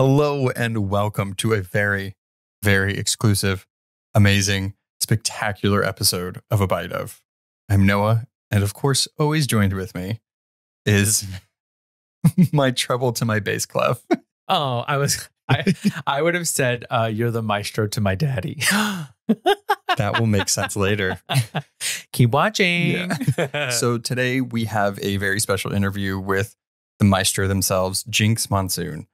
Hello and welcome to a very, very exclusive, amazing, spectacular episode of A Bite of. I'm Noah, and of course, always joined with me is my treble to my bass clef. Oh, I was I, I would have said uh, you're the maestro to my daddy. that will make sense later. Keep watching. Yeah. so today we have a very special interview with the maestro themselves, Jinkx Monsoon.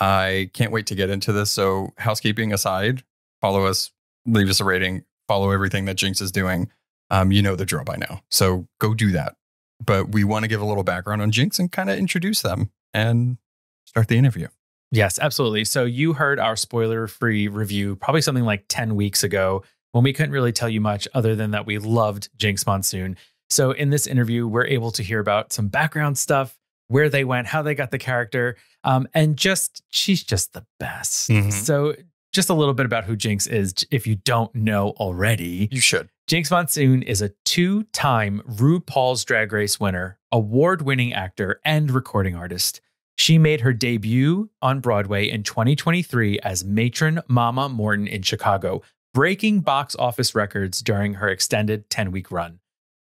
I can't wait to get into this. So, housekeeping aside, follow us, leave us a rating, follow everything that Jinkx is doing. Um, you know the drill by now. So, go do that. But we want to give a little background on Jinkx and kind of introduce them and start the interview. Yes, absolutely. So, you heard our spoiler free review probably something like 10 weeks ago when we couldn't really tell you much other than that we loved Jinkx Monsoon. So, in this interview, we're able to hear about some background stuff, where they went, how they got the character, um, and just she's just the best. Mhm. So, just a little bit about who Jinkx is, if you don't know already. You should. Jinkx Monsoon is a two time RuPaul's Drag Race winner, award winning actor, and recording artist. She made her debut on Broadway in 2023 as matron Mama Morton in Chicago, breaking box office records during her extended 10 week run.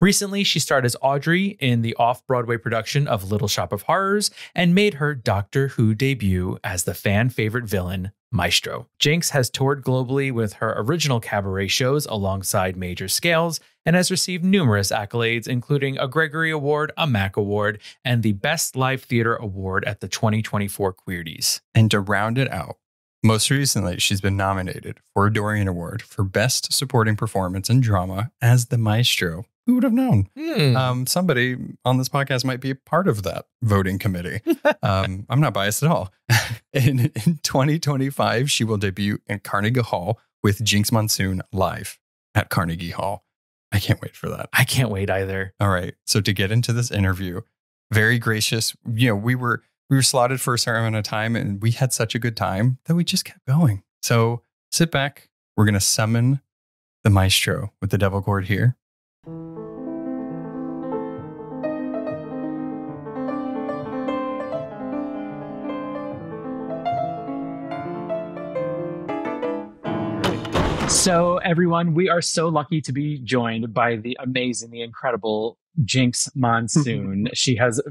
Recently, she starred as Audrey in the off Broadway production of Little Shop of Horrors and made her Doctor Who debut as the fan favorite villain, Maestro. Jinkx has toured globally with her original cabaret shows alongside major scales and has received numerous accolades, including a Gregory Award, a MAC Award, and the Best Live Theater Award at the 2024 Queerties. And to round it out, most recently, she's been nominated for a Dorian Award for Best Supporting Performance in Drama as the Maestro. Who would have known? Um, somebody on this podcast might be a part of that voting committee. um, I'm not biased at all. in, in 2025, she will debut in Carnegie Hall with Jinkx Monsoon live at Carnegie Hall. I can't wait for that. I can't wait either. All right. So to get into this interview, very gracious. You know, we were we were slotted for a certain amount of time, and we had such a good time that we just kept going. So sit back. We're gonna summon the maestro with the devil chord here. So, everyone, we are so lucky to be joined by the amazing, the incredible Jinkx Monsoon. she has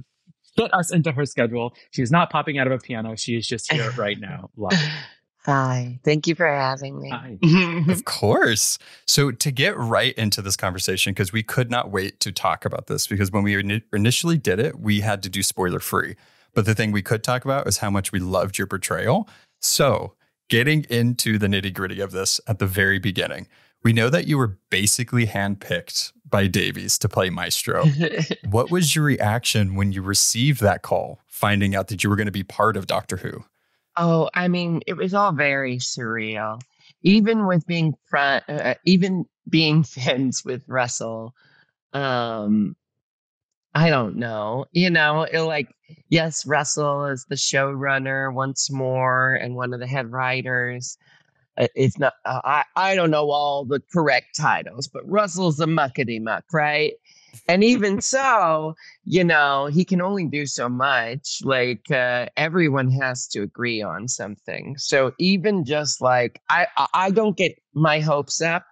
fit us into her schedule. She is not popping out of a piano. She is just here right now. Live. Hi. Thank you for having me. Hi. Of course. So to get right into this conversation, because we could not wait to talk about this, because when we ini- initially did it, we had to do spoiler free. But the thing we could talk about is how much we loved your portrayal. So getting into the nitty gritty of this at the very beginning, we know that you were basically handpicked by Davies to play Maestro. what was your reaction when you received that call, finding out that you were going to be part of Doctor Who? oh, I mean, it was all very surreal. Even with being front, uh, even being friends with Russell, um, I don't know. You know, it like yes, Russell is the showrunner once more and one of the head writers. Uh, It's not. Uh, I I don't know all the correct titles, but Russell's a muckety muck, right? And even so, you know, he can only do so much. Like uh, everyone has to agree on something. So even just like I, I- I don't get my hopes up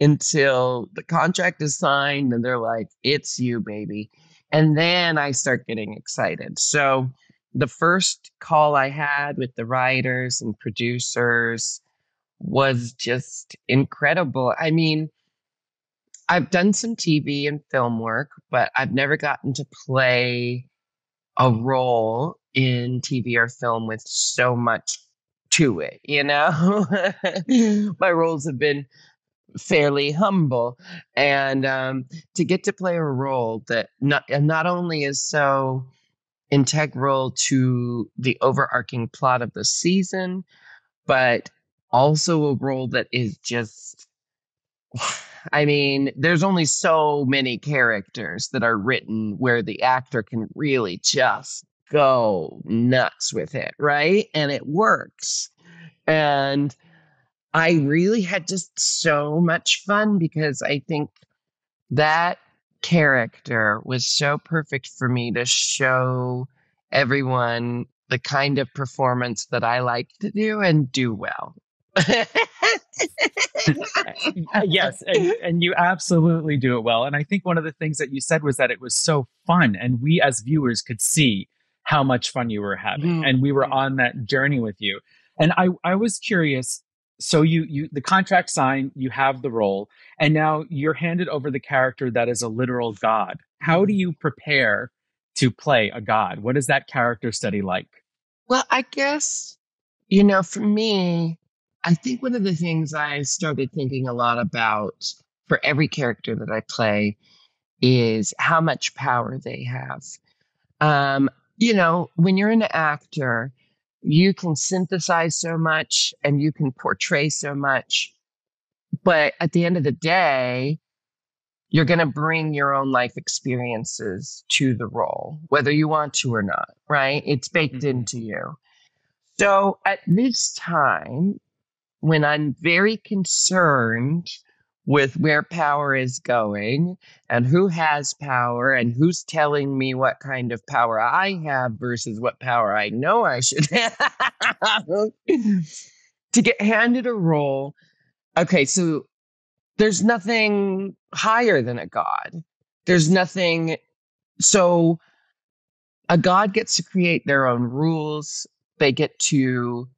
until the contract is signed and they're like, "It's you, baby," and then I start getting excited. So the first call I had with the writers and producers was just incredible. I mean. I've done some TV and film work, but I've never gotten to play a role in TV or film with so much to it, you know? My roles have been fairly humble. And um, to get to play a role that not, not only is so integral to the overarching plot of the season, but also a role that is just I mean, there's only so many characters that are written where the actor can really just go nuts with it, right? And it works. And I really had just so much fun because I think that character was so perfect for me to show everyone the kind of performance that I like to do and do well. yes, and, and, you absolutely do it well. And I think one of the things that you said was that it was so fun, and we as viewers could see how much fun you were having, mm-hmm. and we were on that journey with you. And I, I was curious. So you, you, the contract signed, you have the role, and now you're handed over the character that is a literal god. How do you prepare to play a god? What is that character study like? Well, I guess you know, for me, I think one of the things I started thinking a lot about for every character that I play is how much power they have. Um, you know, when you're an actor, you can synthesize so much and you can portray so much. But at the end of the day, you're going to bring your own life experiences to the role, whether you want to or not, right? It's baked mm-hmm. into you. So at this time, when I'm very concerned with where power is going and who has power and who's telling me what kind of power I have versus what power I know I should have. to get handed a role. Okay, so there's nothing higher than a god. There's nothing. So a god gets to create their own rules. They get to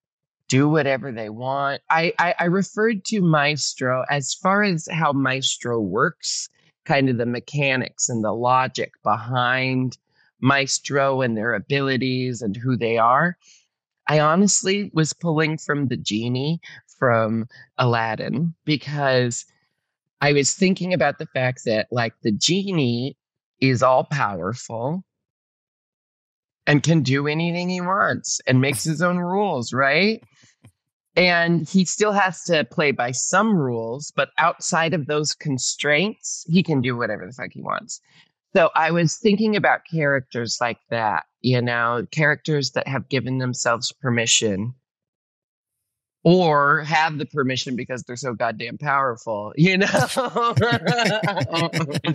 do whatever they want. I, I, I referred to Maestro as far as how Maestro works, kind of the mechanics and the logic behind Maestro and their abilities and who they are. I honestly was pulling from the genie from Aladdin because I was thinking about the fact that, like, the genie is all powerful and can do anything he wants and makes his own rules, right? And he still has to play by some rules, but outside of those constraints, he can do whatever the fuck he wants. So I was thinking about characters like that, you know, characters that have given themselves permission or have the permission because they're so goddamn powerful, you know?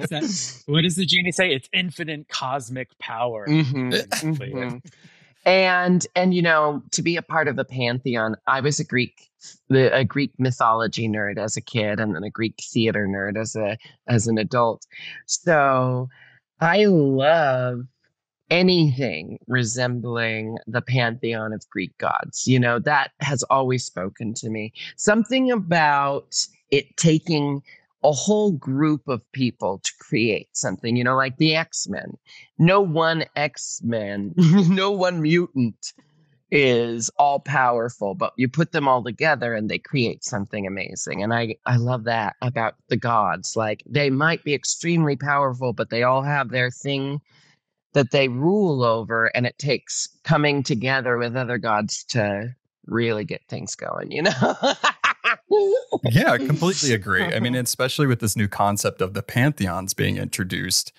that, what does the genie say? It's infinite cosmic power. Mm-hmm, mm-hmm. And and you know, to be a part of a pantheon, I was a Greek a Greek mythology nerd as a kid and then a Greek theater nerd as a as an adult. So I love anything resembling the pantheon of Greek gods. You know, that has always spoken to me. Something about it taking a whole group of people to create something, you know, like the X Men. No one X Men, no one mutant is all powerful, but you put them all together and they create something amazing. And I, I love that about the gods. Like they might be extremely powerful, but they all have their thing that they rule over and it takes coming together with other gods to really get things going you know yeah i completely agree i mean especially with this new concept of the pantheons being introduced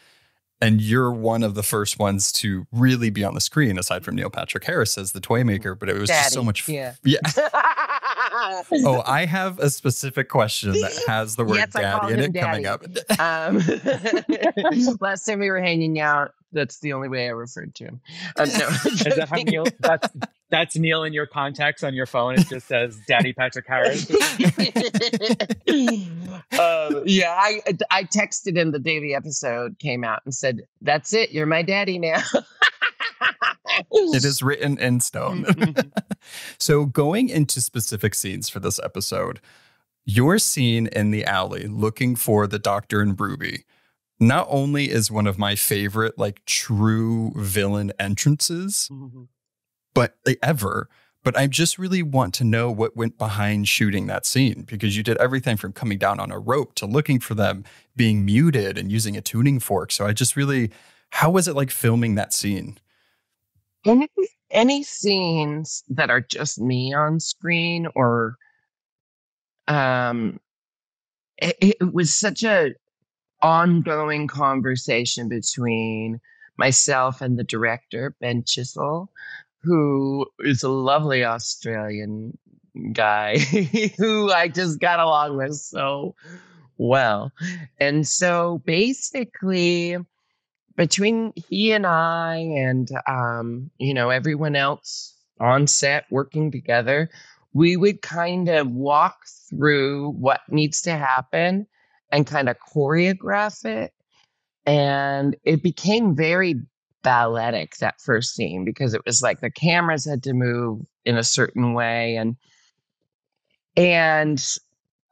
and you're one of the first ones to really be on the screen aside from neil patrick harris as the toy maker but it was Daddy. just so much yeah, yeah. oh i have a specific question that has the word yes, daddy in it daddy. coming up um, last time we were hanging out that's the only way I referred to him. Uh, no. Is that how Neil? That's that's Neil in your contacts on your phone. It just says Daddy Patrick Harris. uh, yeah, I I texted him the day the episode came out and said, "That's it. You're my daddy now." it is written in stone. Mm-hmm. so going into specific scenes for this episode, your scene in the alley looking for the doctor and Ruby not only is one of my favorite like true villain entrances, mm-hmm. but like, ever. But I just really want to know what went behind shooting that scene because you did everything from coming down on a rope to looking for them, being muted, and using a tuning fork. So I just really, how was it like filming that scene? Any, any scenes that are just me on screen or um it, it was such a ongoing conversation between myself and the director, Ben Chessell, who is a lovely Australian guy who I just got along with so well. And so basically, between he and I and um, you know everyone else on set working together, we would kind of walk through what needs to happen and kind of choreograph it. And it became very balletic that first scene because it was like the cameras had to move in a certain way and and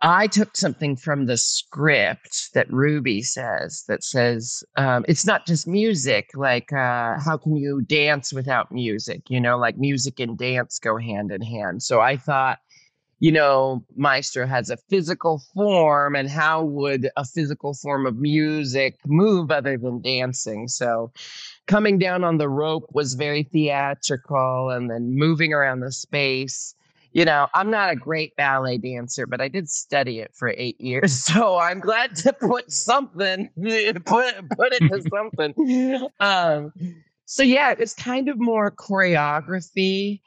I took something from the script that Ruby says that says um, it's not just music. Like, uh, how can you dance without music? You know, like music and dance go hand in hand. So I thought, you know, Maestro has a physical form, and how would a physical form of music move other than dancing? So coming down on the rope was very theatrical, and then moving around the space you know, I'm not a great ballet dancer, but I did study it for eight years. So I'm glad to put something, put, put it to something. Um, so yeah, it's kind of more choreography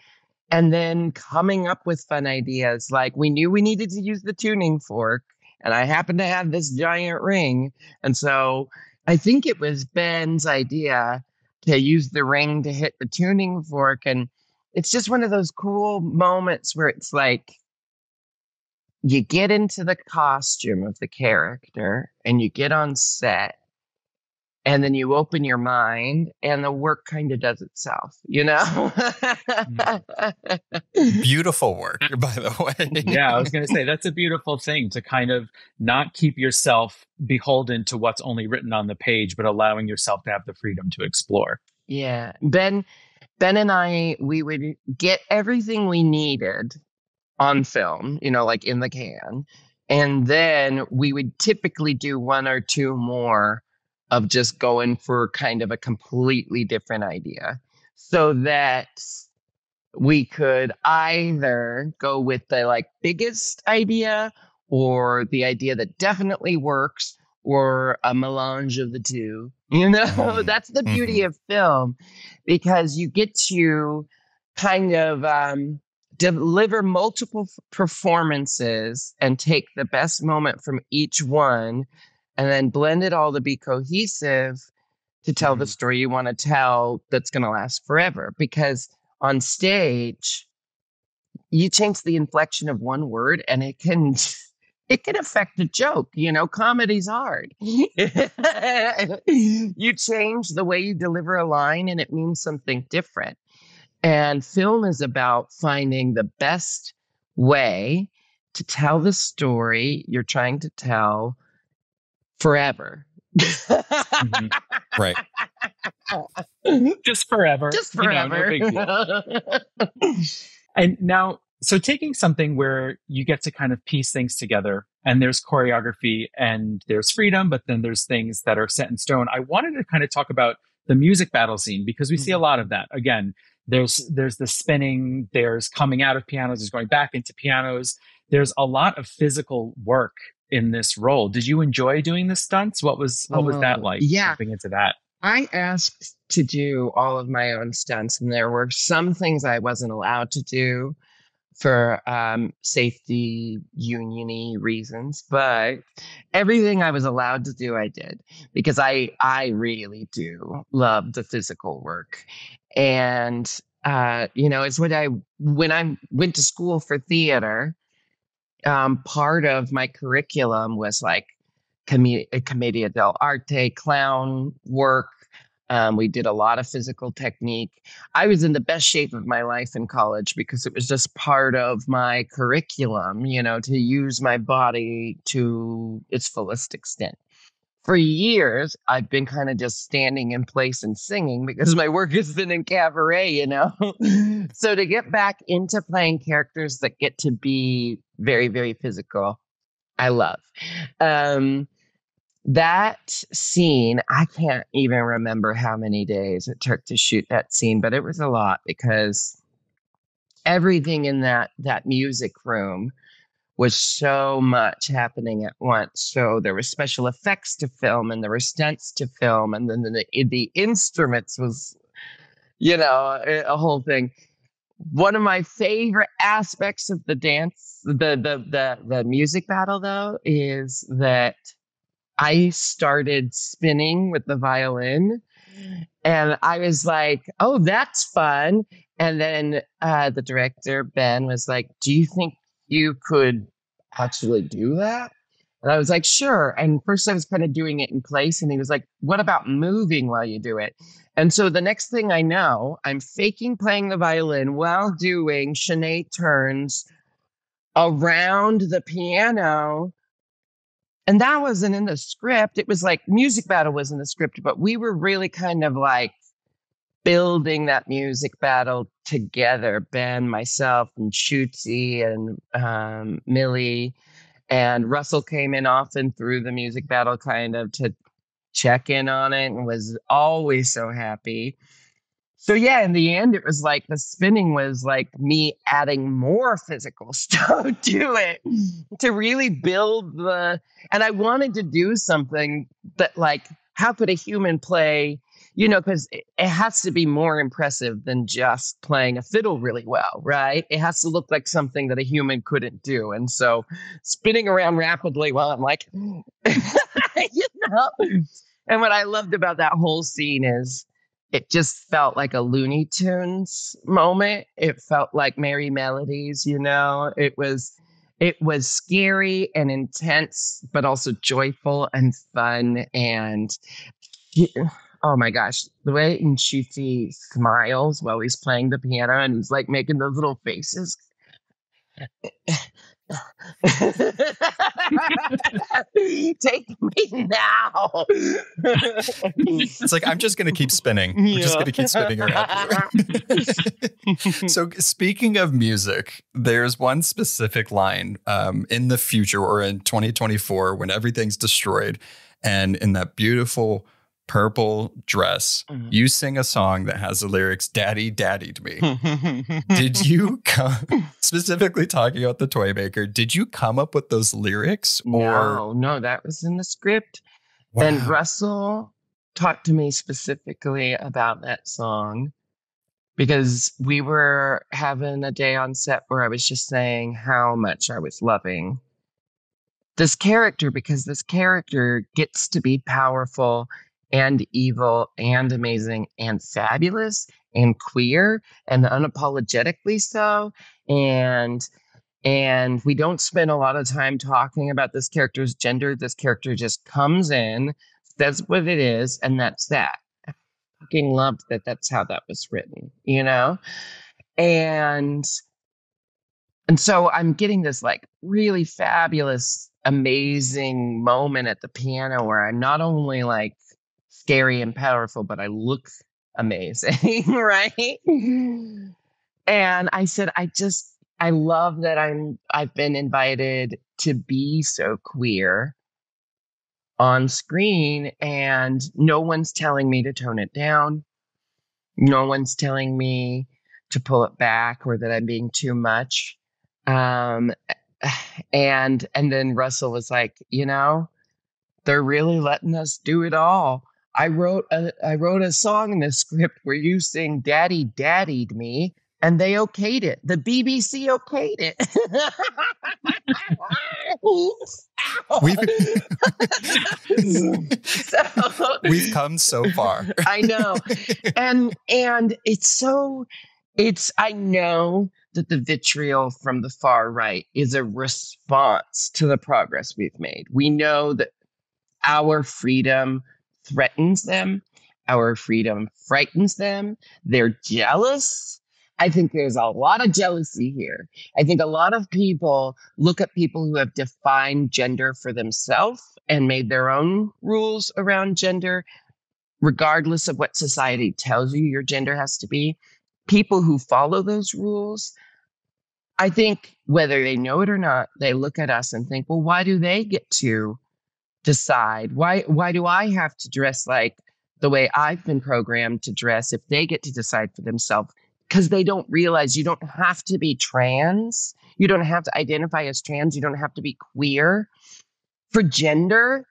and then coming up with fun ideas. Like we knew we needed to use the tuning fork, and I happened to have this giant ring. And so I think it was Ben's idea to use the ring to hit the tuning fork. And it's just one of those cool moments where it's like you get into the costume of the character and you get on set and then you open your mind and the work kind of does itself you know mm. beautiful work by the way yeah i was going to say that's a beautiful thing to kind of not keep yourself beholden to what's only written on the page but allowing yourself to have the freedom to explore yeah ben Ben and I, we would get everything we needed on film, you know, like in the can. And then we would typically do one or two more of just going for kind of a completely different idea so that we could either go with the like biggest idea or the idea that definitely works or a melange of the two. You know, that's the beauty mm-hmm. of film because you get to kind of um, deliver multiple performances and take the best moment from each one and then blend it all to be cohesive to tell mm-hmm. the story you want to tell that's going to last forever. Because on stage, you change the inflection of one word and it can it can affect a joke. You know, comedy's hard. you change the way you deliver a line and it means something different. And film is about finding the best way to tell the story you're trying to tell forever. mm-hmm. Right. Just forever. Just forever. You know, no and now so taking something where you get to kind of piece things together and there's choreography and there's freedom, but then there's things that are set in stone. I wanted to kind of talk about the music battle scene because we mm-hmm. see a mm-hmm. lot of that. Again, there's there's the spinning, there's coming out of pianos, there's going back into pianos. There's a lot of physical work in this role. Did you enjoy doing the stunts? What was what was that oh, like? Yeah, jumping into that. I asked to do all of my own stunts, and there were some things I wasn't allowed to do for um, safety uniony reasons, but everything I was allowed to do, I did because I I really do love the physical work, and uh, you know, it's what I when I went to school for theater. Um, part of my curriculum was like com- commedia dell'arte, clown work, um, we did a lot of physical technique. I was in the best shape of my life in college because it was just part of my curriculum, you know, to use my body to its fullest extent. For years, I've been kind of just standing in place and singing because my work has been in cabaret, you know. so to get back into playing characters that get to be very, very physical, I love. Um, that scene, I can't even remember how many days it took to shoot that scene, but it was a lot because everything in that that music room was so much happening at once. So there were special effects to film and there were stunts to film and then the, the instruments was you know, a whole thing. One of my favorite aspects of the dance, the the the the music battle though, is that I started spinning with the violin and I was like, "Oh, that's fun." And then uh, the director Ben was like, "Do you think you could actually do that?" And I was like, "Sure." And first, I was kind of doing it in place, and he was like, "What about moving while you do it?" And so the next thing I know, I'm faking playing the violin while doing chaîné turns around the piano. And that wasn't in the script. It was like music battle was in the script, but we were really kind of like building that music battle together. Ben, myself, and Ncuti and um, Millie. And Russell came in often through the music battle kind of to check in on it and was always so happy. So yeah, in the end, it was like the spinning was like me adding more physical stuff to it to really build the. And I wanted to do something that like, how could a human play? You know, because it, has to be more impressive than just playing a fiddle really well, right? It has to look like something that a human couldn't do. And so, spinning around rapidly while I'm like, mm. you know, and what I loved about that whole scene is it just felt like a Looney Tunes moment. It felt like Merrie Melodies, you know. It was it was scary and intense, but also joyful and fun. And oh my gosh, the way Ncuti smiles while he's playing the piano and he's like making those little faces. Take me now. it's like I'm just going to keep spinning. Yeah. We're just going to keep spinning around. so speaking of music, there's one specific line um, in the future or in 2024 when everything's destroyed, and in that beautiful purple dress, mm-hmm. you sing a song that has the lyrics "Daddy, Daddy" to me. did you come specifically talking about the toy maker? Did you come up with those lyrics? Or no, no, that was in the script. Wow. And Russell talked to me specifically about that song because we were having a day on set where I was just saying how much I was loving this character because this character gets to be powerful and evil and amazing and fabulous and queer and unapologetically so and and we don't spend a lot of time talking about this character's gender. This character just comes in says what it is and that's that. I fucking loved that that's how that was written you know? And and so i'm getting this like really fabulous amazing moment at the piano where i'm not only like scary and powerful, but I look amazing, right? And I said, I just, I love that I'm, I've been invited to be so queer on screen and no one's telling me to tone it down. No one's telling me to pull it back or that I'm being too much. Um, and, and then Russell was like, you know, they're really letting us do it all. I wrote a I wrote a song in the script where you sing "Daddy Daddied Me," and they okayed it. The BBC okayed it. we've, so, we've come so far. I know, and and it's so it's I know that the vitriol from the far right is a response to the progress we've made. We know that our freedom threatens them. Our freedom frightens them. They're jealous. I think there's a lot of jealousy here. I think a lot of people look at people who have defined gender for themselves and made their own rules around gender, regardless of what society tells you your gender has to be. People who follow those rules, I think whether they know it or not, they look at us and think, well, why do they get to decide. Why why do i have to dress like the way i've been programmed to dress if they get to decide for themselves? Because they don't realize you don't have to be trans. You don't have to identify as trans. You don't have to be queer for gender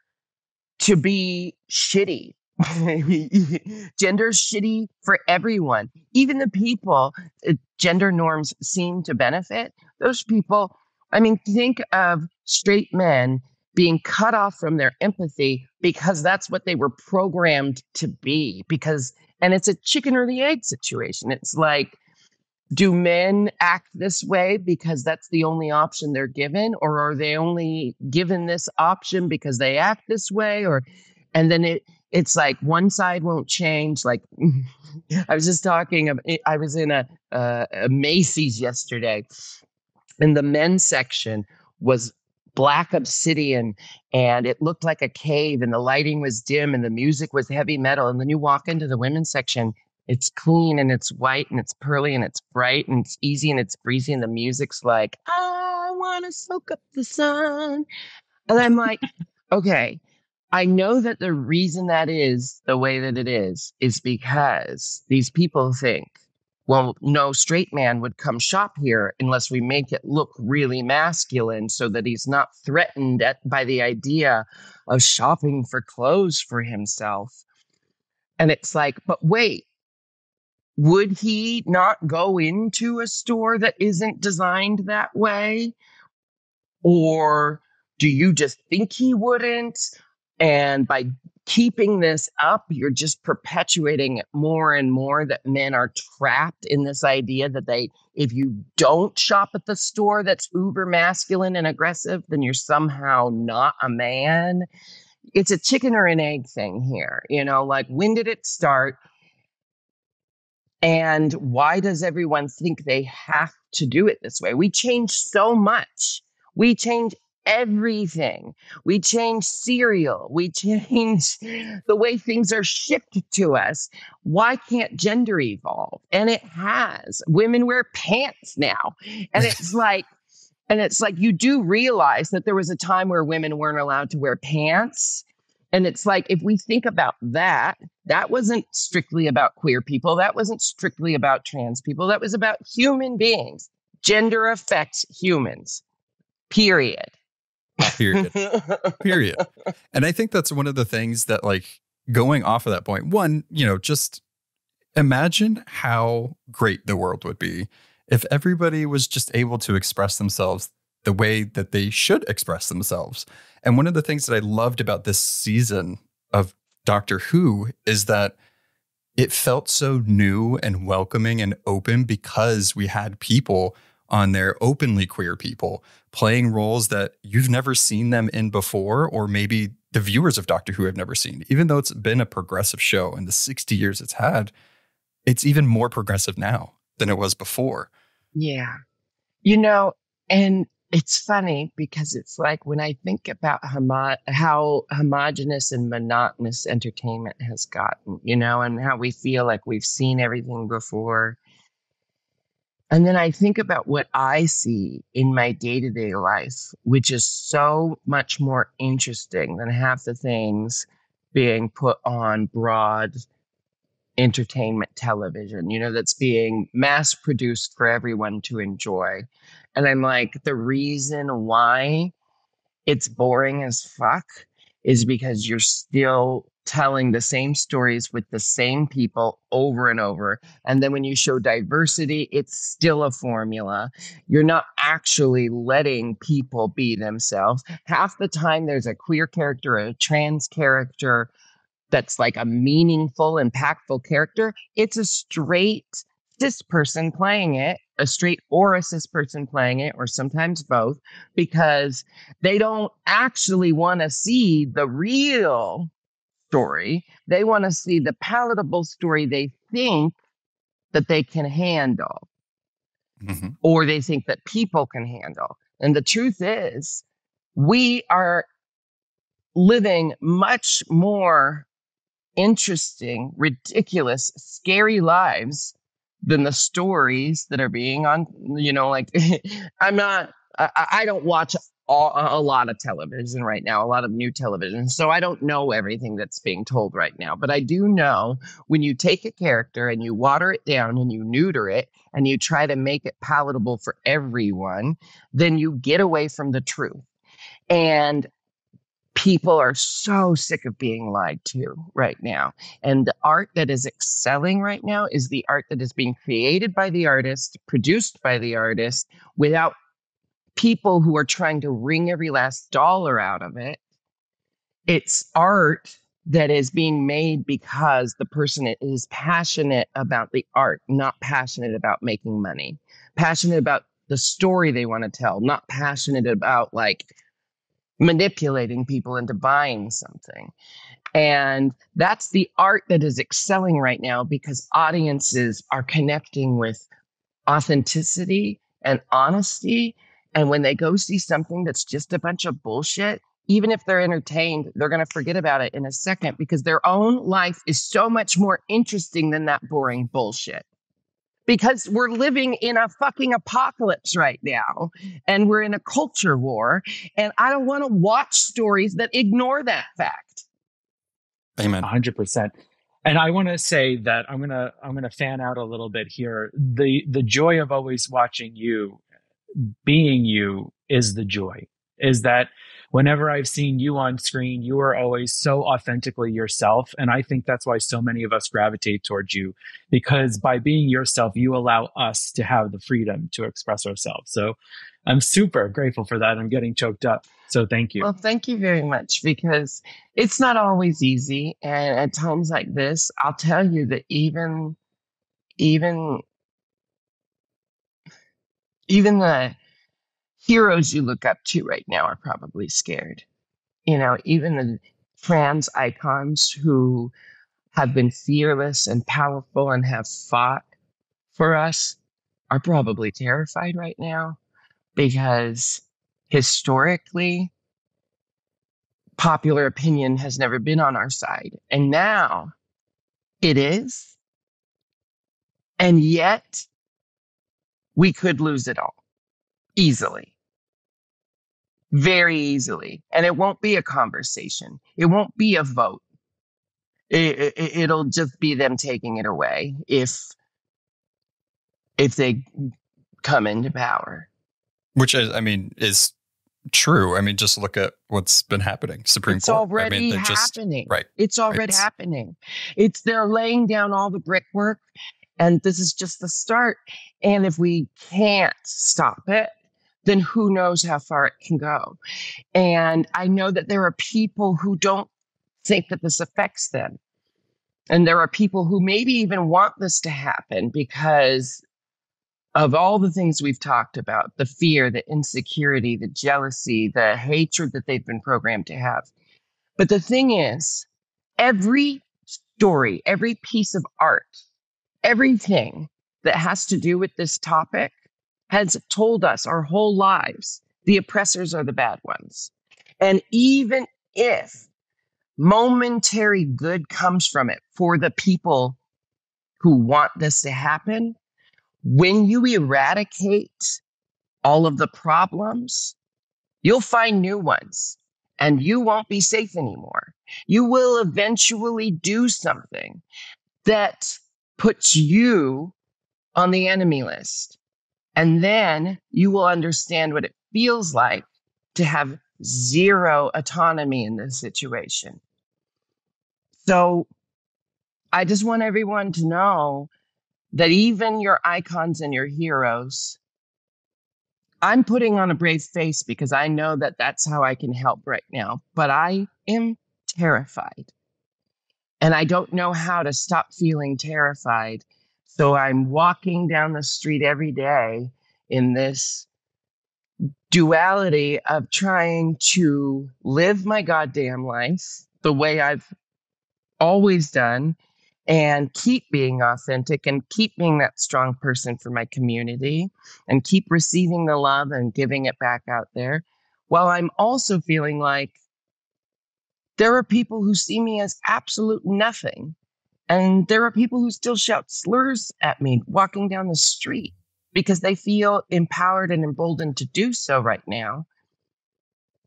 to be shitty. Gender's shitty for everyone. Even the people uh, gender norms seem to benefit. Those people i mean think of straight men being cut off from their empathy because that's what they were programmed to be. Because, and it's a chicken or the egg situation. It's like, do men act this way because that's the only option they're given or are they only given this option because they act this way or and then it it's like one side won't change like i was just talking eh, i was in a, a, a macy's yesterday and the men's section was black obsidian and it looked like a cave and the lighting was dim and the music was heavy metal and then you walk into the women's section it's clean and it's white and it's pearly and it's bright and it's easy and it's breezy and the music's like i want to soak up the sun. And i'm like okay i know that the reason that is the way that it is is because these people think well no straight man would come shop here unless we make it look really masculine so that he's not threatened at, by the idea of shopping for clothes for himself and it's like but wait would he not go into a store that isn't designed that way? Or do you just think he wouldn't? And by keeping this up, you're just perpetuating more and more that men are trapped in this idea that they, if you don't shop at the store that's uber masculine and aggressive, then you're somehow not a man. It's a chicken or an egg thing here. You know, like when did it start? And why does everyone think they have to do it this way? We change so much. We change everything. We change cereal. We change the way things are shipped to us. Why can't gender evolve? And it has. Women wear pants now. And it's like, and it's like you do realize that there was a time where women weren't allowed to wear pants and it's like, if we think about that, that wasn't strictly about queer people. That wasn't strictly about trans people. That was about human beings. Gender affects humans, period. Period. period. And I think that's one of the things that, like, going off of that point, one, you know, just imagine how great the world would be if everybody was just able to express themselves the way that they should express themselves. And one of the things that I loved about this season of Doctor Who is that it felt so new and welcoming and open because we had people on there, openly queer people, playing roles that you've never seen them in before, or maybe the viewers of Doctor Who have never seen. Even though it's been a progressive show in the 60 years it's had, it's even more progressive now than it was before. Yeah. You know, and it's funny because it's like when I think about homo- how homogenous and monotonous entertainment has gotten, you know, and how we feel like we've seen everything before. And then I think about what I see in my day to day life, which is so much more interesting than half the things being put on broad entertainment television, you know, that's being mass produced for everyone to enjoy. And I'm like, the reason why it's boring as fuck is because you're still telling the same stories with the same people over and over. And then when you show diversity, it's still a formula. You're not actually letting people be themselves. Half the time, there's a queer character, a trans character, that's like a meaningful, impactful character, it's a straight cis person playing it, a straight or a cis person playing it, or sometimes both, because they don't actually want to see the real story. They want to see the palatable story they think that they can handle, mm-hmm. or they think that people can handle. And the truth is, we are living much more interesting, ridiculous, scary lives than the stories that are being on, you know, like I'm not, I, I don't watch all, a lot of television right now, a lot of new television. So I don't know everything that's being told right now. But I do know when you take a character and you water it down and you neuter it and you try to make it palatable for everyone, then you get away from the truth. And people are so sick of being lied to right now. And the art that is excelling right now is the art that is being created by the artist, produced by the artist, without people who are trying to wring every last dollar out of it. It's art that is being made because the person is passionate about the art, not passionate about making money, passionate about the story they want to tell, not passionate about like manipulating people into buying something. And that's the art that is excelling right now because audiences are connecting with authenticity and honesty. And when they go see something that's just a bunch of bullshit, even if they're entertained, they're going to forget about it in a second because their own life is so much more interesting than that boring bullshit. Because we're living in a fucking apocalypse right now and we're in a culture war. And I don't want to watch stories that ignore that fact. Amen. 100%. And I want to say that I'm going to I'm going to fan out a little bit here. The the joy of always watching you being you is the joy. Is that whenever I've seen you on screen, you are always so authentically yourself. And I think that's why so many of us gravitate towards you because by being yourself, you allow us to have the freedom to express ourselves. So I'm super grateful for that. I'm getting choked up. So thank you. Well, thank you very much because it's not always easy. And at times like this, I'll tell you that even, even, even the heroes you look up to right now are probably scared. You know, even the trans icons who have been fearless and powerful and have fought for us are probably terrified right now because historically, popular opinion has never been on our side. And now it is. And yet we could lose it all easily very easily. And it won't be a conversation. It won't be a vote. It, it, it'll just be them taking it away if if they come into power. Which is, I mean, is true. I mean, just look at what's been happening. Supreme it's Court. already I mean, happening. Just, right. It's already right. happening. It's they're laying down all the brickwork, and this is just the start. And if we can't stop it, then who knows how far it can go. And I know that there are people who don't think that this affects them. And there are people who maybe even want this to happen because of all the things we've talked about the fear, the insecurity, the jealousy, the hatred that they've been programmed to have. But the thing is, every story, every piece of art, everything that has to do with this topic has told us our whole lives the oppressors are the bad ones. And even if momentary good comes from it for the people who want this to happen, when you eradicate all of the problems, you'll find new ones and you won't be safe anymore. You will eventually do something that puts you on the enemy list. And then you will understand what it feels like to have zero autonomy in this situation. So I just want everyone to know that even your icons and your heroes, I'm putting on a brave face because I know that that's how I can help right now. But I am terrified. And I don't know how to stop feeling terrified. So I'm walking down the street every day in this duality of trying to live my goddamn life the way I've always done and keep being authentic and keep being that strong person for my community and keep receiving the love and giving it back out there while I'm also feeling like there are people who see me as absolute nothing and there are people who still shout slurs at me walking down the street because they feel empowered and emboldened to do so right now.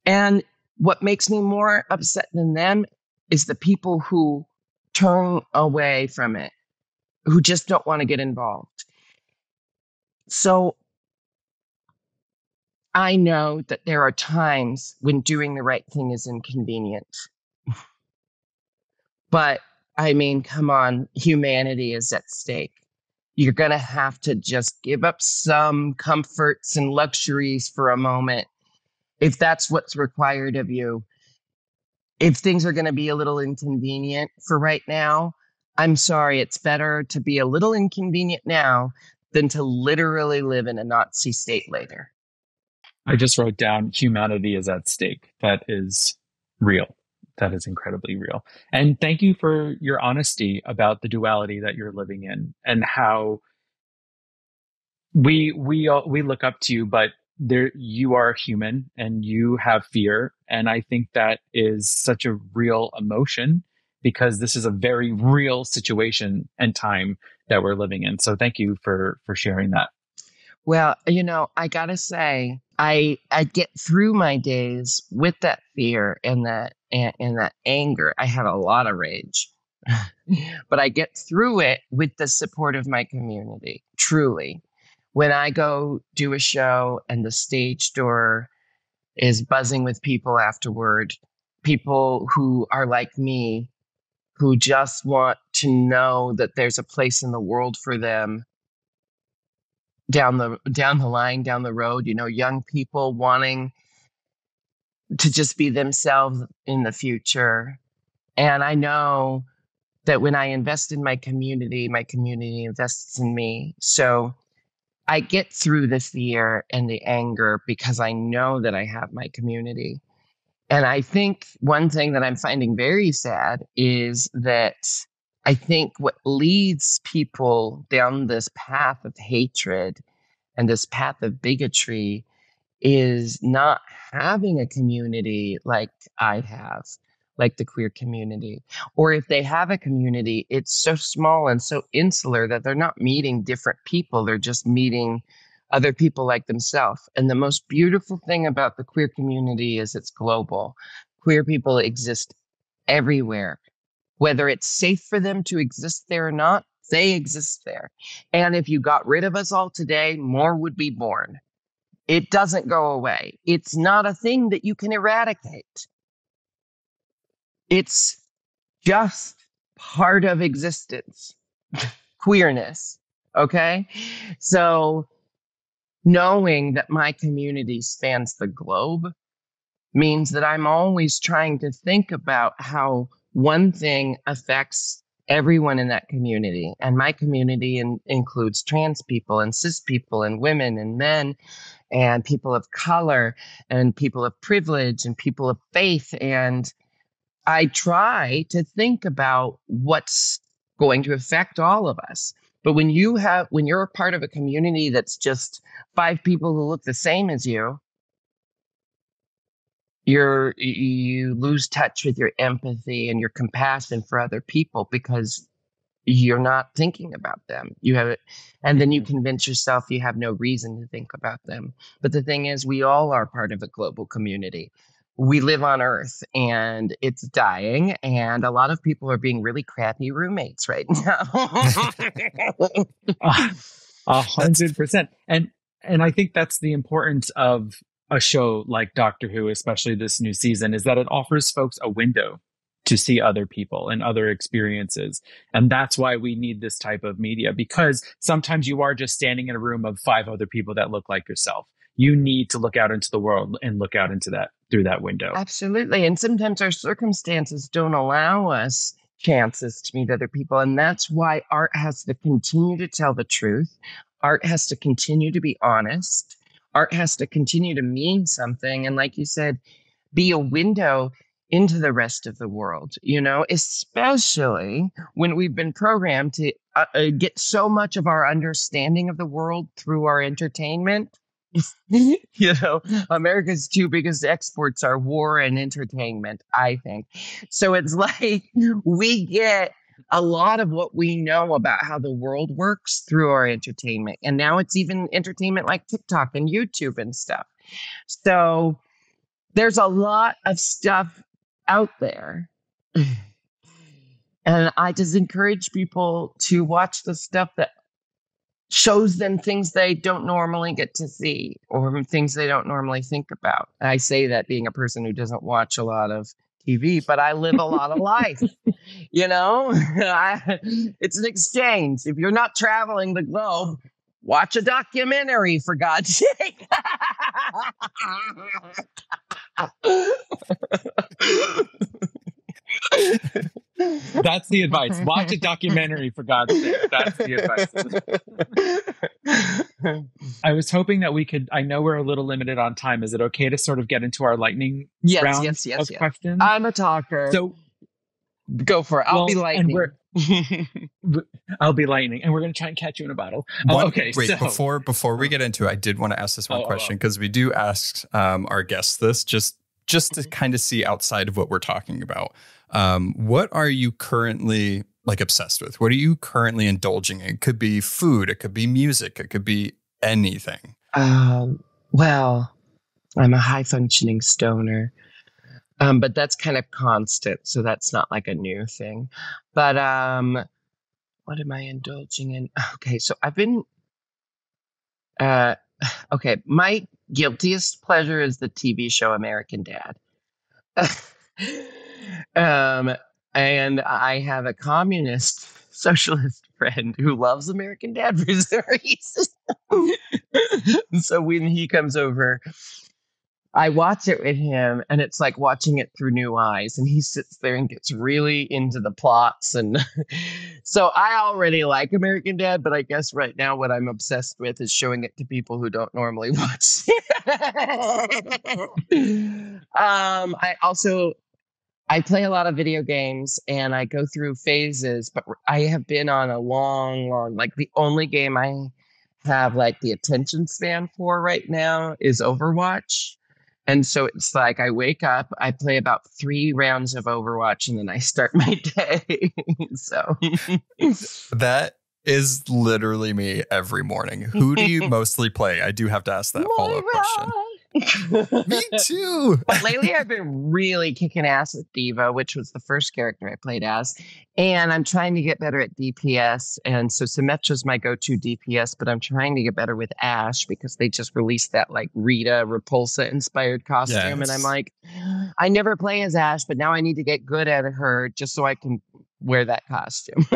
And what makes me more upset than them is the people who turn away from it, who just don't want to get involved. So I know that there are times when doing the right thing is inconvenient. But I mean, come on, humanity is at stake. you're going to have to just give up some comforts and luxuries for a moment if that's what's required of you. If things are going to be a little inconvenient for right now, I'm sorry, it's better to be a little inconvenient now than to literally live in a Nazi state later. I just wrote down humanity is at stake. That is real. That is incredibly real. And thank you for your honesty about the duality that you're living in and how we we all, we look up to you, but there you are human and you have fear, and I think that is such a real emotion because this is a very real situation and time that we're living in. So thank you for for sharing that. Well, you know, I got to say I I get through my days with that fear and that and, and that anger. I have a lot of rage. but I get through it with the support of my community. Truly. When I go do a show and the stage door is buzzing with people afterward, people who are like me who just want to know that there's a place in the world for them down the down the line down the road you know young people wanting to just be themselves in the future. And i know that when i invest in my community my community invests in me. So i get through the fear and the anger because i know that i have my community. And I think one thing that I'm finding very sad is that I think what leads people down this path of hatred and this path of bigotry is not having a community like I have, like the queer community. Or if they have a community, it's so small and so insular that they're not meeting different people, they're just meeting other people like themselves. And the most beautiful thing about the queer community is it's global. Queer people exist everywhere. Whether it's safe for them to exist there or not, they exist there. And if you got rid of us all today, more would be born. It doesn't go away. It's not a thing that you can eradicate. It's just part of existence, queerness. Okay. So knowing that my community spans the globe means that I'm always trying to think about how one thing affects everyone in that community. And my community in, includes trans people and cis people and women and men and people of color and people of privilege and people of faith. And I try to think about what's going to affect all of us. But when you have when you're a part of a community that's just five people who look the same as you, you're you lose touch with your empathy and your compassion for other people because you're not thinking about them. You have it, and then you mm-hmm. convince yourself you have no reason to think about them. But the thing is, we all are part of a global community we live on earth and it's dying and a lot of people are being really crappy roommates right now a hundred percent and and i think that's the importance of a show like doctor who especially this new season is that it offers folks a window to see other people and other experiences. And that's why we need this type of media because sometimes you are just standing in a room of five other people that look like yourself you need to look out into the world and look out into that through that window. Absolutely. And sometimes our circumstances don't allow us chances to meet other people. And that's why art has to continue to tell the truth. Art has to continue to be honest. Art has to continue to mean something. And like you said, be a window into the rest of the world, you know, especially when we've been programmed to uh, uh, get so much of our understanding of the world through our entertainment you know, America's two biggest exports are war and entertainment, I think. So it's like we get a lot of what we know about how the world works through our entertainment. And now it's even entertainment like TikTok and YouTube and stuff. So there's a lot of stuff out there. And I just encourage people to watch the stuff that shows them things they don't normally get to see or things they don't normally think about. I say that being a person who doesn't watch a lot of TV, but I live a lot of life. You know, I, it's an exchange. If you're not traveling the globe, watch a documentary for God's sake. That's the advice. Watch a documentary for God's sake. That's the advice. I was hoping that we could. I know we're a little limited on time. Is it okay to sort of get into our lightning yes, round yes, yes, of yes. questions? I'm a talker. so go for it. I'll well, be lightning. we're- I'll be lightning, and we're going to try and catch you in a bottle. Oh, One- okay, Wait, so before before we get into it, I did want to ask this one Oh, oh, question because we do ask um, our guests this just just Mm-hmm. to kind of see outside of what we're talking about. Um, what are you currently like obsessed with? What are you currently indulging in? It could be food, it could be music, it could be anything. Um, well, I'm a high functioning stoner. Um, but that's kind of constant, so that's not like a new thing. But um what am I indulging in? Okay, so I've been uh okay, my guiltiest pleasure is the TV show American Dad. um and I have a communist socialist friend who loves American Dad for some reason. so when he comes over, I watch it with him, and it's like watching it through new eyes. And he sits there and gets really into the plots. And so I already like American Dad, but I guess right now what I'm obsessed with is showing it to people who don't normally watch. um, I also I play a lot of video games and I go through phases, but I have been on a long, long like the only game I have like the attention span for right now is Overwatch. And so it's like I wake up, I play about three rounds of Overwatch, and then I start my day. so That is literally me every morning. Who do you mostly play? I do have to ask that follow up question. Me too. but lately I've been really kicking ass at D.Va, which was the first character I played as. And I'm trying to get better at DPS. And so Symmetra's my go-to DPS, but I'm trying to get better with Ashe because they just released that like Rita Repulsa inspired costume. And I'm like, I never play as Ashe, but now I need to get good at her just so I can wear that costume.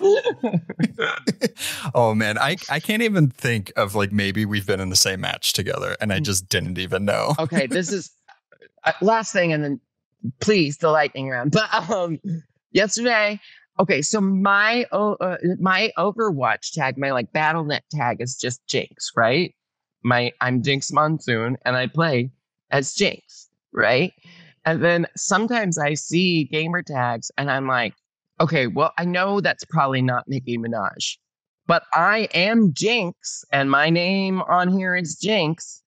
oh man, I I can't even think of like maybe we've been in the same match together and I just didn't even know. okay, this is uh, last thing, and then please the lightning round. But um, yesterday, okay, so my uh, my Overwatch tag, my like Battle.net tag is just Jinkx, right? My I'm Jinkx Monsoon, and I play as Jinkx, right? And then sometimes I see gamer tags, and I'm like, okay, well, I know that's probably not Nicki Minaj, but I am Jinkx, and my name on here is Jinkx.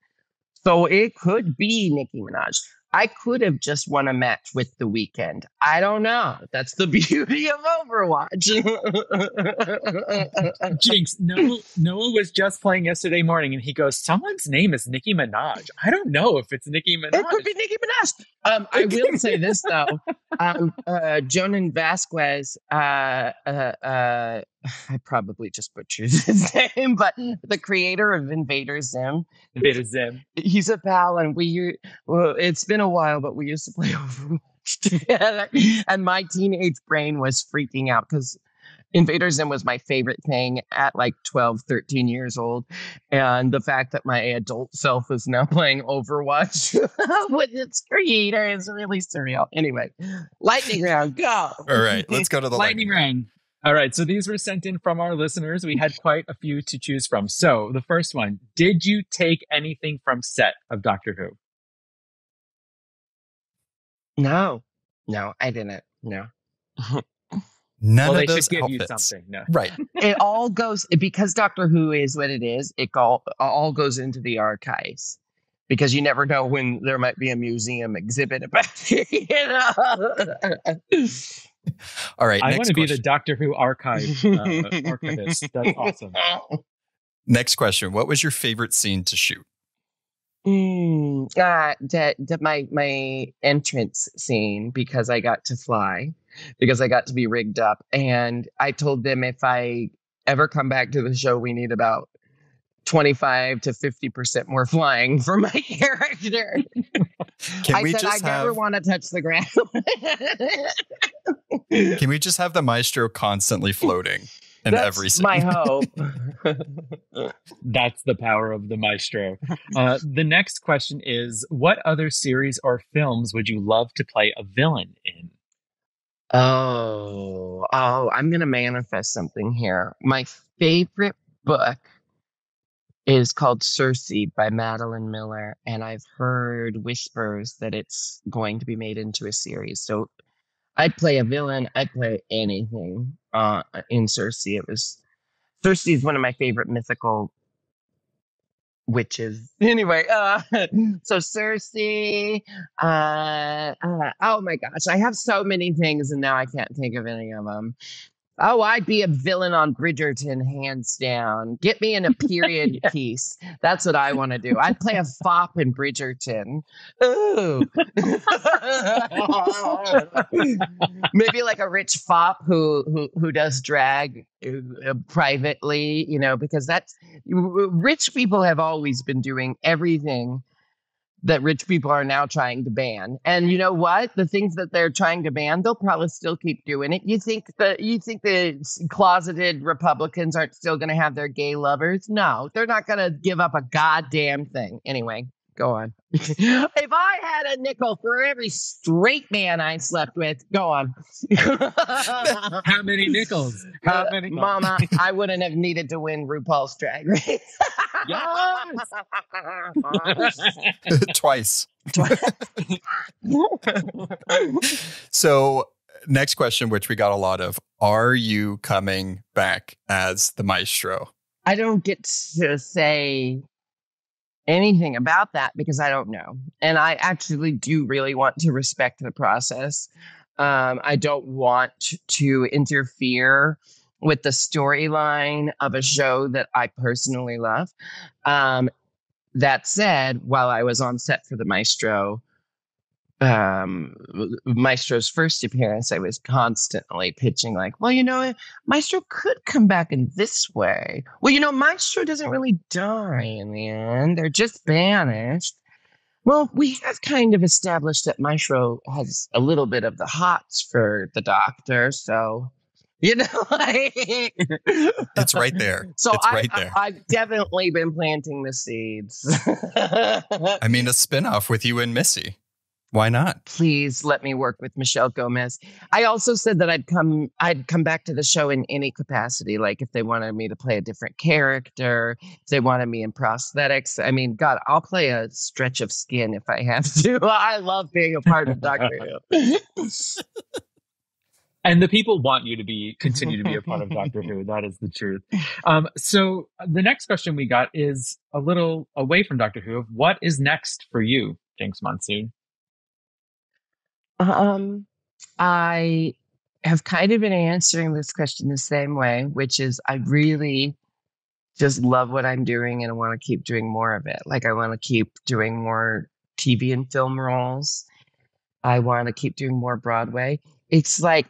So it could be Nicki Minaj. I could have just won a match with the Weeknd. I don't know. That's the beauty of Overwatch. Jinkx, Noah, Noah was just playing yesterday morning and he goes, Someone's name is Nicki Minaj. I don't know if it's Nicki Minaj. it could be Nicki Minaj. Um, I will say this though. Um, uh, Jhonen Vasquez, uh, uh, uh, I probably just butchered his name, but the creator of Invader Zim, Invader Zim. he's a pal, and we. Well, it's been a while, but we used to play Overwatch together. And my teenage brain was freaking out because Invader Zim was my favorite thing at like 12, 13 years old. And the fact that my adult self is now playing Overwatch with its creator is really surreal. Anyway, lightning round, go. All right, let's go to the Lightning round. All right, so these were sent in from our listeners. We had quite a few to choose from. So the first one Did you take anything from set of Doctor Who? No, no, I didn't. No. None well, of they those should give you outfits. something. No. Right. it all goes because Doctor Who is what it is. It all all goes into the archives because you never know when there might be a museum exhibit about it. You know? All right. I next want to be the. Doctor Who archive uh, archivist. That's awesome. Next question. What was your favorite scene to shoot? Mm, uh, the, the, my my entrance scene because I got to fly, because I got to be rigged up, and I told them if I ever come back to the show, we need about twenty five to fifty percent more flying for my character. Can I we said I just never want to touch the ground. can we just have the maestro constantly floating in That's every scene? my hope. That's the power of the maestro. Uh, the next question is What other series or films would you love to play a villain in? Oh, oh, I'm going to manifest something here. My favorite book is called Circe by Madeline Miller, and I've heard whispers that it's going to be made into a series. So I'd play a villain, I'd play anything uh, in Circe. It was Circe is one of my favorite mythical witches. Anyway, uh, so Circe, uh, uh, oh my gosh, I have so many things, and now I can't think of any of them. Oh, I'd be a villain on Bridgerton, hands down. Get me in a period Yeah. piece. That's what I want to do. I'd play a fop in Bridgerton. Ooh. Maybe like a rich fop who who who does drag uh, privately, you know, because that's rich people have always been doing everything that rich people are now trying to ban. And you know what? The things that they're trying to ban, they'll probably still keep doing it. You think that you think the closeted Republicans aren't still going to have their gay lovers? No, they're not going to give up a goddamn thing. Anyway, go on. if I had a nickel for every straight man I slept with, go on. How many nickels? Uh, How many? Mama, I wouldn't have needed to win RuPaul's Drag Race. Twice. So, next question, which we got a lot of Are you coming back as the maestro? I don't get to say anything about that because I don't know. And I actually do really want to respect the process. Um, I don't want to interfere with the storyline of a show that I personally love. Um, that said, while I was on set for the Maestro, um, Maestro's first appearance, I was constantly pitching, like, well, you know, Maestro could come back in this way. Well, you know, Maestro doesn't really die in the end, they're just banished. Well, we have kind of established that Maestro has a little bit of the hots for the doctor, so you know, like It's right there. So it's I, right there. I, have definitely been planting the seeds. I mean, a spinoff with you and Missy. Why not? Please let me work with Michelle Gomez. I also said that I'd come I'd come back to the show in any capacity. Like if they wanted me to play a different character, if they wanted me in prosthetics. I mean, God, I'll play a stretch of skin if I have to. I love being a part of Doctor Who. and the people want you to be continue to be a part of Doctor Who. That is the truth. Um, so the next question we got is a little away from Doctor Who. What is next for you, Jinkx Monsoon? Um, I have kind of been answering this question the same way, which is I really just love what I'm doing and I want to keep doing more of it. Like I want to keep doing more TV and film roles. I want to keep doing more Broadway. It's like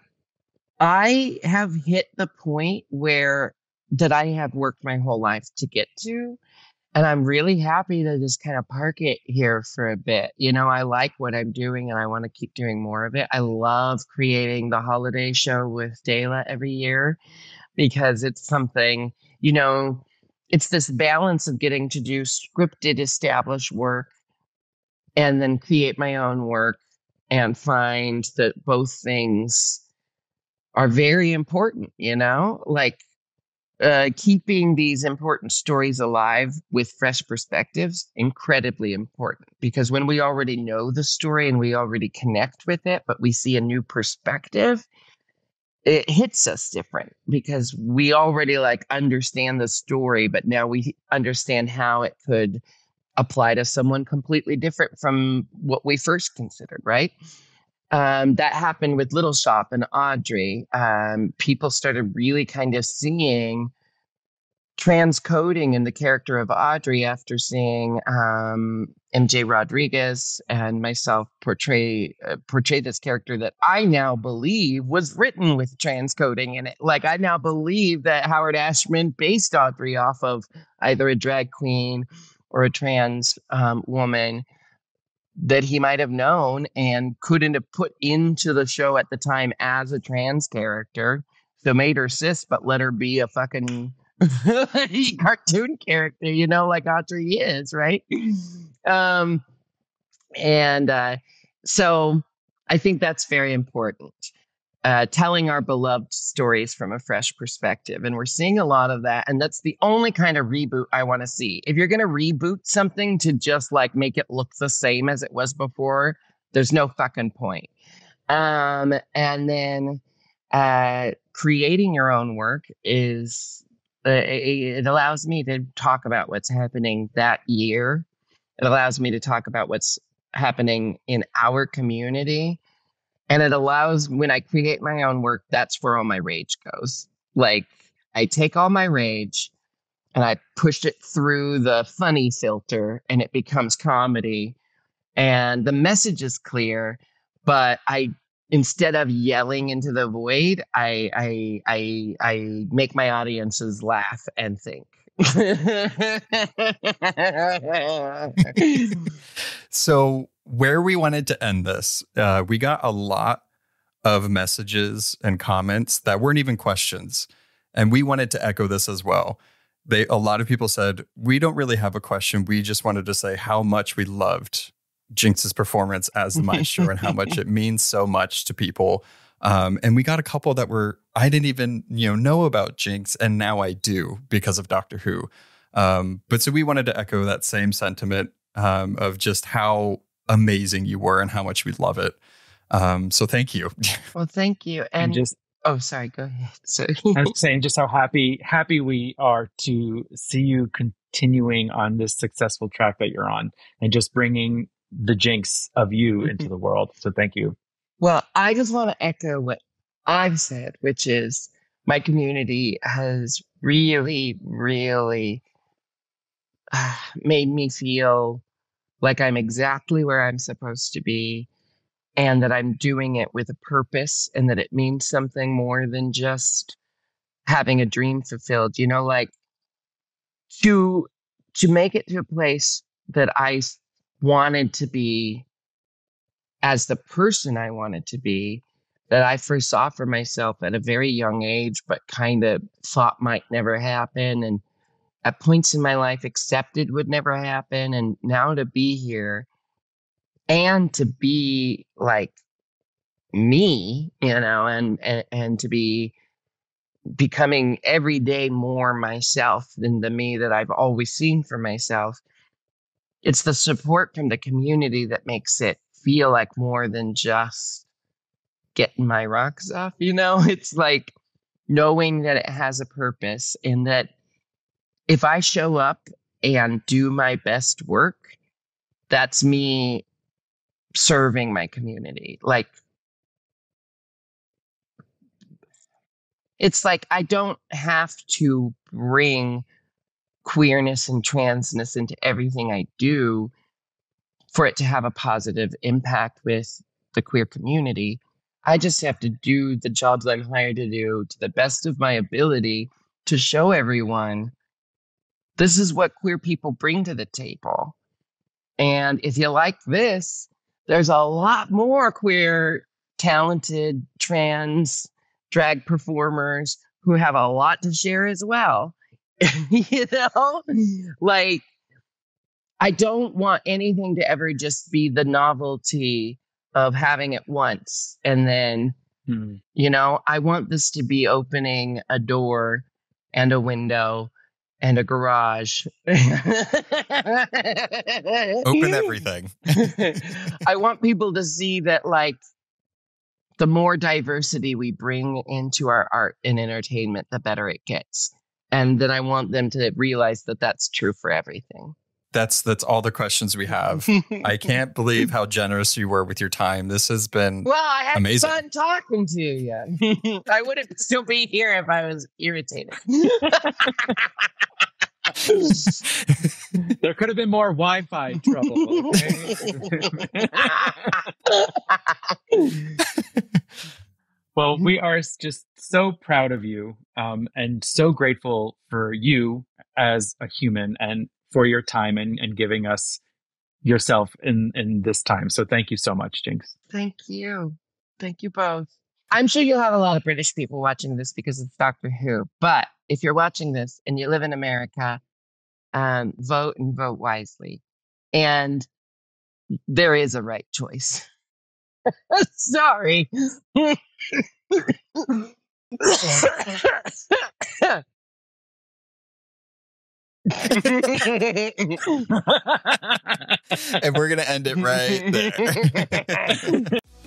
I have hit the point where that I have worked my whole life to get to. And I'm really happy to just kind of park it here for a bit. You know, I like what I'm doing and I want to keep doing more of it. I love creating the holiday show with DeLa every year because it's something, you know, it's this balance of getting to do scripted, established work and then create my own work and find that both things are very important, you know? Like uh, keeping these important stories alive with fresh perspectives incredibly important. Because when we already know the story and we already connect with it but we see a new perspective it hits us different because we already like understand the story but now we understand how it could apply to someone completely different from what we first considered right um, that happened with Little Shop and Audrey. Um, people started really kind of seeing transcoding in the character of Audrey after seeing um, MJ Rodriguez and myself portray uh, portray this character that I now believe was written with transcoding in it. Like I now believe that Howard Ashman based Audrey off of either a drag queen or a trans um, woman that he might have known and couldn't have put into the show at the time as a trans character. So made her cis, but let her be a fucking cartoon character, you know, like Audrey is, right? Um, and uh, so I think that's very important. Uh, telling our beloved stories from a fresh perspective. And we're seeing a lot of that. And that's the only kind of reboot I want to see. If you're going to reboot something to just like make it look the same as it was before, there's no fucking point. Um, and then uh, creating your own work is, uh, it, it allows me to talk about what's happening that year. It allows me to talk about what's happening in our community and it allows when I create my own work, that's where all my rage goes. Like I take all my rage and I push it through the funny filter and it becomes comedy. And the message is clear, but I instead of yelling into the void, I I I I make my audiences laugh and think. so where we wanted to end this, uh, we got a lot of messages and comments that weren't even questions. And we wanted to echo this as well. They a lot of people said, we don't really have a question. We just wanted to say how much we loved Jinkx's performance as the maestro and how much it means so much to people. Um, and we got a couple that were I didn't even you know know about Jinx, and now I do because of Doctor Who. Um, but so we wanted to echo that same sentiment um, of just how amazing you were and how much we love it. Um, so thank you. Well, thank you. And, and just oh, sorry, go ahead. Sorry. I was saying just how happy happy we are to see you continuing on this successful track that you're on, and just bringing the jinx of you mm-hmm. into the world. So thank you. Well, I just want to echo what I've said, which is my community has really, really uh, made me feel like I'm exactly where I'm supposed to be and that I'm doing it with a purpose and that it means something more than just having a dream fulfilled. You know, like to to make it to a place that I wanted to be as the person I wanted to be that I first saw for myself at a very young age, but kind of thought might never happen. And at points in my life accepted would never happen and now to be here and to be like me you know and and, and to be becoming every day more myself than the me that I've always seen for myself it's the support from the community that makes it feel like more than just getting my rocks off you know? It's like knowing that it has a purpose and that if I show up and do my best work, that's me serving my community. Like, it's like I don't have to bring queerness and transness into everything I do for it to have a positive impact with the queer community. I just have to do the jobs I'm hired to do to the best of my ability to show everyone this is what queer people bring to the table. And if you like this, there's a lot more queer, talented, trans drag performers who have a lot to share as well. you know, like, I don't want anything to ever just be the novelty of having it once and then, hmm. you know, I want this to be opening a door and a window and a garage. Open everything. I want people to see that, like, the more diversity we bring into our art and entertainment, the better it gets. And then I want them to realize that that's true for everything that's that's all the questions we have. I can't believe how generous you were with your time. This has been well. I had amazing. fun talking to you. I wouldn't still be here if I was irritated. there could have been more Wi-Fi trouble. Okay? well, we are just so proud of you um, and so grateful for you as a human and for your time and, and giving us yourself in in this time. So thank you so much, Jinkx. Thank you. Thank you both. I'm sure you'll have a lot of British people watching this because it's Doctor Who. But if you're watching this and you live in America, um, vote and vote wisely. And there is a right choice. Sorry. and we're going to end it right there.